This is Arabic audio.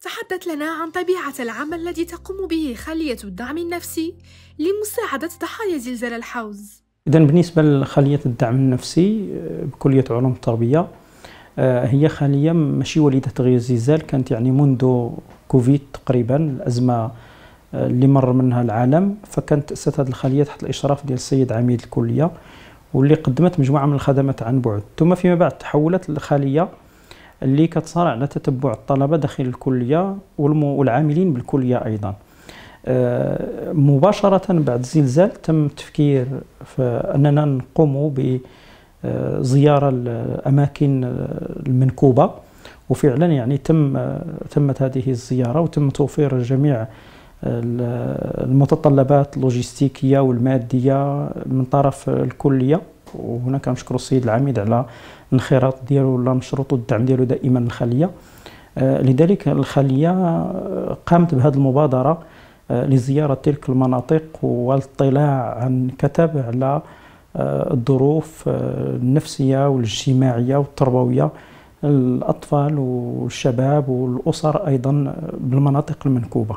تحدث لنا عن طبيعة العمل الذي تقوم به خلية الدعم النفسي لمساعدة ضحايا زلزال الحوز. إذا بالنسبة لخلية الدعم النفسي آه، بكلية علوم التربية آه، هي خلية ماشي وليدة تغيير الزلزال كانت يعني منذ كوفيد تقريبا الأزمة آه، اللي مر منها العالم. فكانت تأسست هذه الخلية تحت الإشراف ديال السيد عميد الكلية واللي قدمت مجموعة من الخدمات عن بعد. ثم فيما بعد تحولت لخلية اللي كتصارع على تتبع الطلبة داخل الكلية والعاملين بالكلية أيضا. آه، مباشرة بعد الزلزال تم التفكير في أننا نقوم بزيارة الأماكن المنكوبة. وفعلا يعني تم تمت هذه الزيارة وتم توفير جميع المتطلبات اللوجستيكية والمادية من طرف الكلية. وهنا كنشكر السيد العميد على الانخراط ديالو ولا مشروط الدعم ديالو دائما للخليه آه، لذلك الخلية قامت بهذه المبادرة آه، لزيارة تلك المناطق والاطلاع عن كتب على آه، الظروف النفسية والاجتماعية والتربوية. الأطفال والشباب والأسر أيضا بالمناطق المنكوبة.